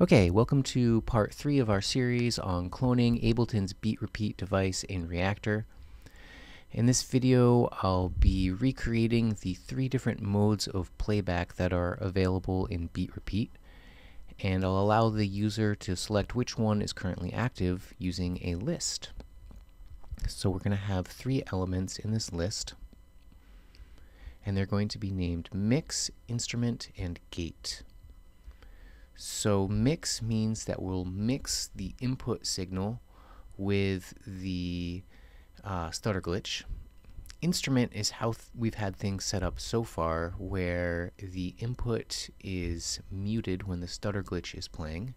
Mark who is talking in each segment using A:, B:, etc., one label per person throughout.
A: Okay, welcome to part three of our series on cloning Ableton's beat repeat device in Reaktor. In this video, I'll be recreating the three different modes of playback that are available in beat repeat, and I'll allow the user to select which one is currently active using a list. So we're going to have three elements in this list, and they're going to be named mix, instrument, and gate. So mix means that we'll mix the input signal with the uh, stutter glitch. Instrument is how we've had things set up so far where the input is muted when the stutter glitch is playing.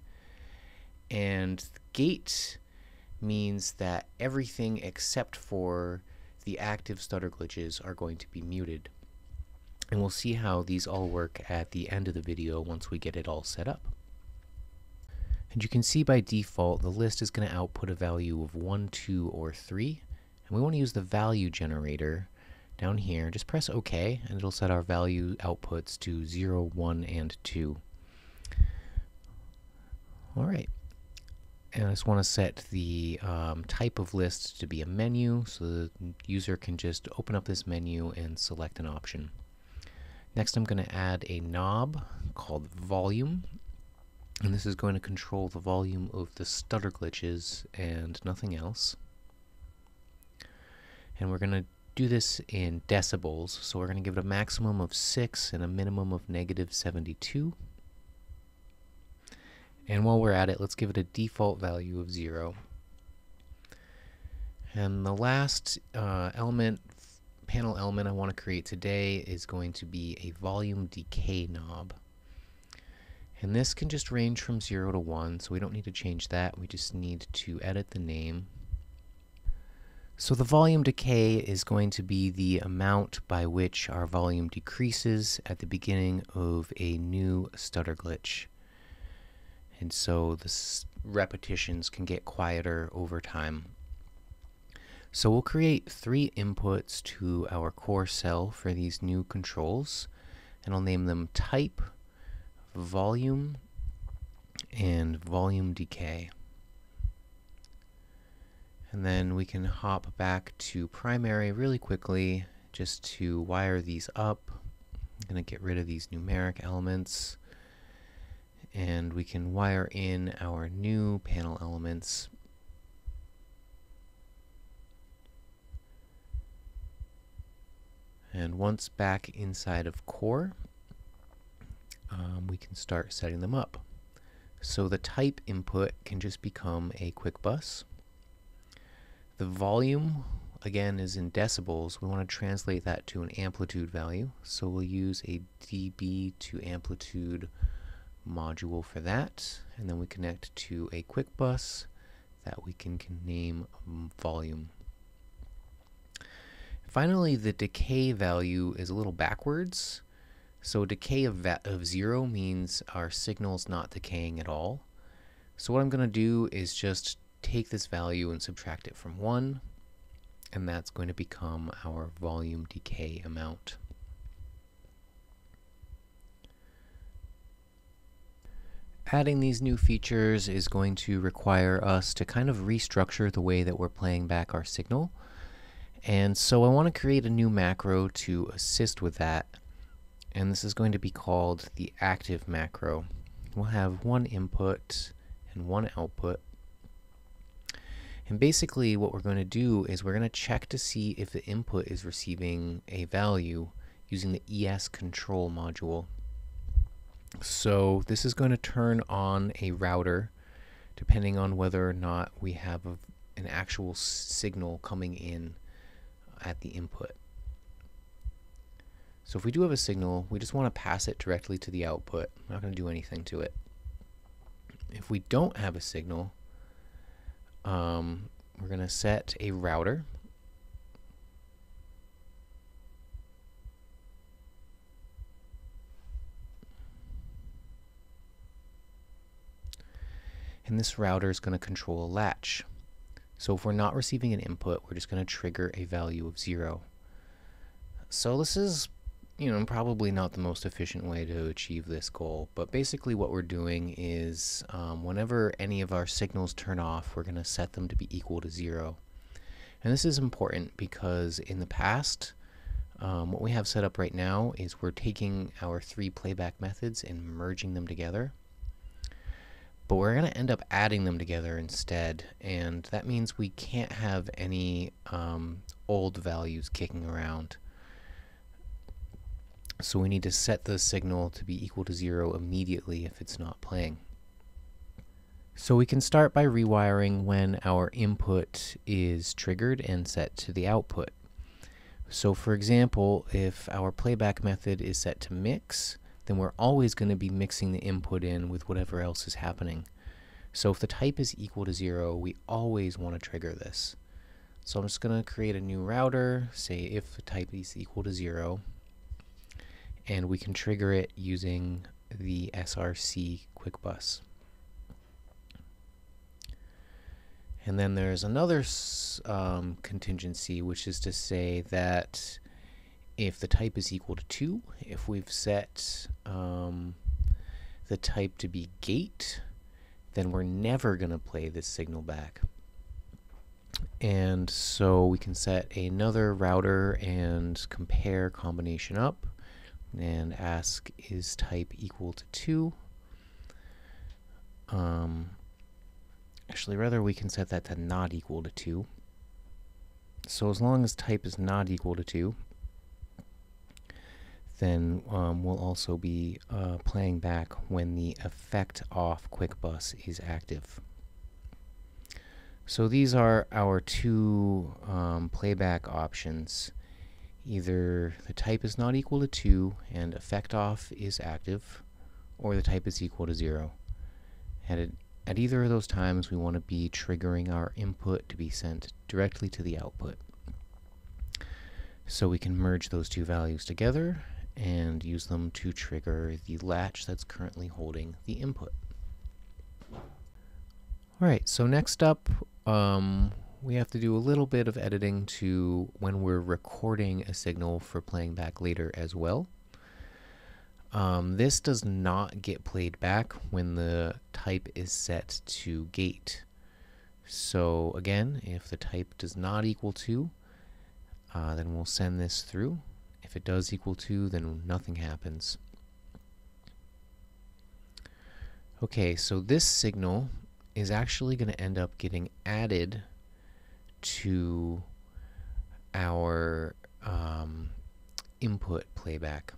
A: And gate means that everything except for the active stutter glitches are going to be muted. And we'll see how these all work at the end of the video once we get it all set up. And you can see by default the list is going to output a value of 1, 2, or 3. And we want to use the value generator down here. Just press OK and it'll set our value outputs to 0, 1, and 2. Alright. And I just want to set the um, type of list to be a menu so the user can just open up this menu and select an option. Next I'm going to add a knob called volume and this is going to control the volume of the stutter glitches and nothing else. And we're going to do this in decibels so we're going to give it a maximum of 6 and a minimum of negative 72 and while we're at it let's give it a default value of 0 and the last uh, element panel element I want to create today is going to be a volume decay knob. And this can just range from 0 to 1, so we don't need to change that. We just need to edit the name. So the volume decay is going to be the amount by which our volume decreases at the beginning of a new stutter glitch. And so the repetitions can get quieter over time. So we'll create three inputs to our core cell for these new controls, and I'll name them type, volume, and volume decay. And then we can hop back to primary really quickly just to wire these up. I'm going to get rid of these numeric elements. And we can wire in our new panel elements And once back inside of core, um, we can start setting them up. So the type input can just become a quick bus. The volume, again, is in decibels. We want to translate that to an amplitude value. So we'll use a dB to amplitude module for that. And then we connect to a quick bus that we can, can name volume. Finally, the decay value is a little backwards. So decay of, of 0 means our signal's not decaying at all. So what I'm going to do is just take this value and subtract it from 1, and that's going to become our volume decay amount. Adding these new features is going to require us to kind of restructure the way that we're playing back our signal. And so I want to create a new macro to assist with that. And this is going to be called the active macro. We'll have one input and one output. And basically what we're going to do is we're going to check to see if the input is receiving a value using the ES control module. So this is going to turn on a router depending on whether or not we have a, an actual signal coming in at the input. So if we do have a signal, we just want to pass it directly to the output. I'm not going to do anything to it. If we don't have a signal, um, we're going to set a router. And this router is going to control a latch. So if we're not receiving an input, we're just going to trigger a value of 0. So this is you know, probably not the most efficient way to achieve this goal, but basically what we're doing is um, whenever any of our signals turn off, we're going to set them to be equal to zero. And this is important because in the past, um, what we have set up right now is we're taking our three playback methods and merging them together. But we're going to end up adding them together instead, and that means we can't have any um, old values kicking around. So we need to set the signal to be equal to zero immediately if it's not playing. So we can start by rewiring when our input is triggered and set to the output. So for example, if our playback method is set to mix, then we're always going to be mixing the input in with whatever else is happening. So if the type is equal to zero, we always want to trigger this. So I'm just going to create a new router, say if the type is equal to zero, and we can trigger it using the SRC quick bus. And then there's another um, contingency, which is to say that if the type is equal to 2, if we've set um, the type to be gate, then we're never going to play this signal back. And so we can set another router and compare combination up and ask is type equal to 2. Um, actually, rather we can set that to not equal to 2. So as long as type is not equal to 2, then um, we'll also be uh, playing back when the effect off quick bus is active. So these are our two um, playback options either the type is not equal to 2 and effect off is active, or the type is equal to 0. At, at either of those times, we want to be triggering our input to be sent directly to the output. So we can merge those two values together and use them to trigger the latch that's currently holding the input. Alright, so next up, um, we have to do a little bit of editing to when we're recording a signal for playing back later as well. Um, this does not get played back when the type is set to gate. So again, if the type does not equal to, uh, then we'll send this through. It does equal 2, then nothing happens. Okay, so this signal is actually going to end up getting added to our um, input playback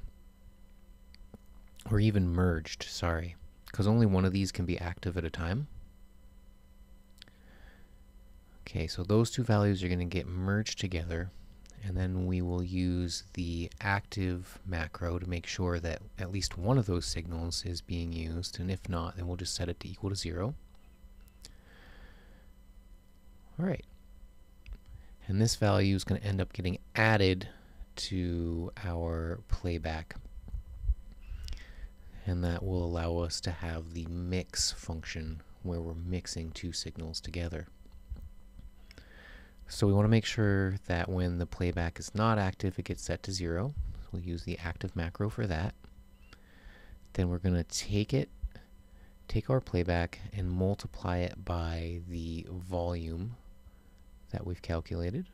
A: or even merged, sorry, because only one of these can be active at a time. Okay, so those two values are going to get merged together and then we will use the active macro to make sure that at least one of those signals is being used and if not then we'll just set it to equal to zero. Alright, and this value is going to end up getting added to our playback. And that will allow us to have the mix function where we're mixing two signals together. So we want to make sure that when the playback is not active, it gets set to zero. So we'll use the active macro for that. Then we're going to take it, take our playback, and multiply it by the volume that we've calculated.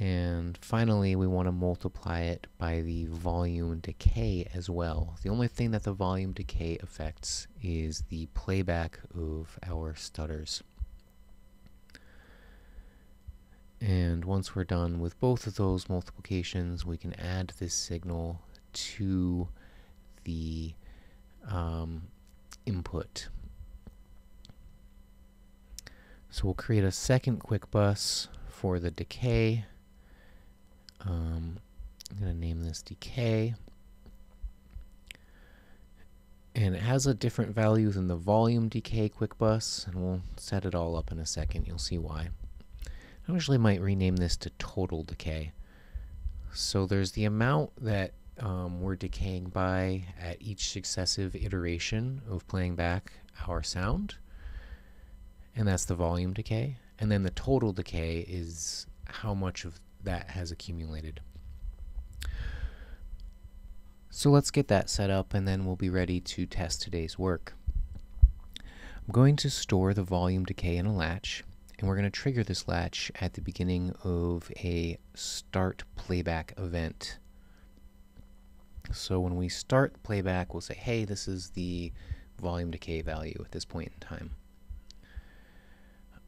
A: And finally, we want to multiply it by the volume decay as well. The only thing that the volume decay affects is the playback of our stutters. And once we're done with both of those multiplications, we can add this signal to the um, input so we'll create a second quick bus for the decay. Um, I'm going to name this decay. And it has a different value than the volume decay quick bus, and we'll set it all up in a second. You'll see why. I actually might rename this to total decay. So there's the amount that um, we're decaying by at each successive iteration of playing back our sound and that's the volume decay. And then the total decay is how much of that has accumulated. So let's get that set up and then we'll be ready to test today's work. I'm going to store the volume decay in a latch and we're going to trigger this latch at the beginning of a start playback event. So when we start playback, we'll say, hey, this is the volume decay value at this point in time.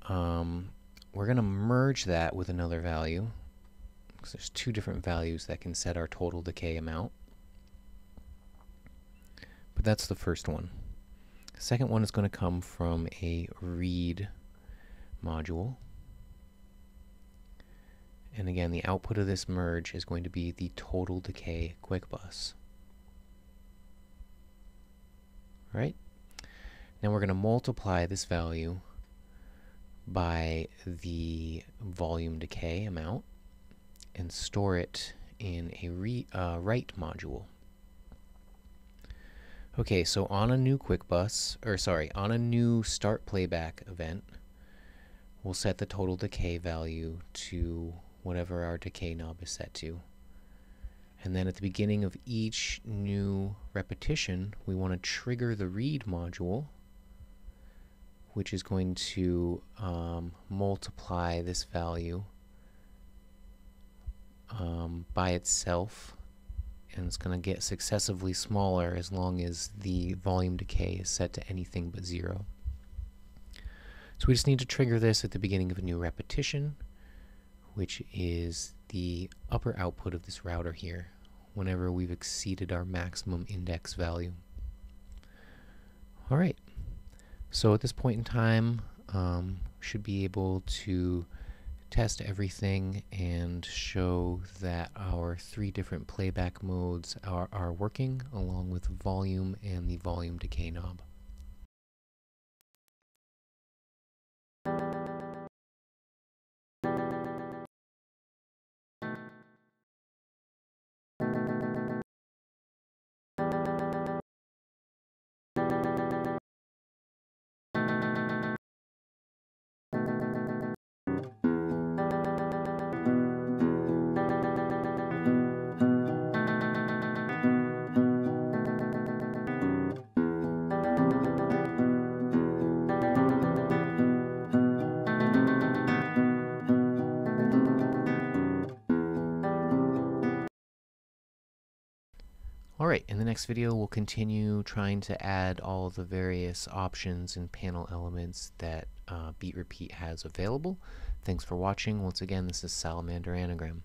A: Um, we're going to merge that with another value there's two different values that can set our total decay amount. But that's the first one. The second one is going to come from a read module. And again, the output of this merge is going to be the total decay quick bus. Right? Now we're going to multiply this value by the volume decay amount and store it in a re, uh, write module. Okay, so on a new quick bus, or sorry, on a new start playback event, we'll set the total decay value to whatever our decay knob is set to. And then at the beginning of each new repetition, we want to trigger the read module, which is going to um, multiply this value um, by itself. And it's going to get successively smaller as long as the volume decay is set to anything but zero. So we just need to trigger this at the beginning of a new repetition, which is the upper output of this router here, whenever we've exceeded our maximum index value. Alright, so at this point in time, um, should be able to test everything and show that our three different playback modes are, are working along with volume and the volume decay knob. Alright, in the next video we'll continue trying to add all the various options and panel elements that uh, Beat Repeat has available. Thanks for watching. Once again, this is Salamander Anagram.